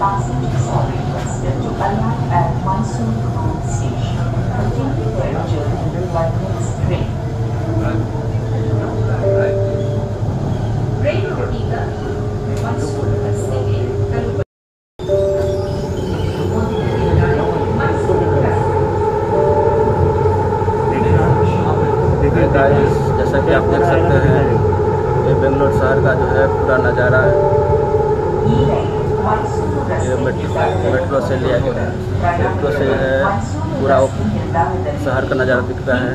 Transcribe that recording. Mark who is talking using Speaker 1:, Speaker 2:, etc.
Speaker 1: passage is requested to Kalyan and Mysore Road Station. Continue their journey by next train.
Speaker 2: Train Odisha,
Speaker 3: Mysore Bus जैसा कि आप देख सकते हैं ये बेंगलोर शहर का जो है पूरा नज़ारा है ये मेट्रो मेट्रो से लिया गया मेट्रो से पूरा शहर का नज़ारा दिखता
Speaker 1: है।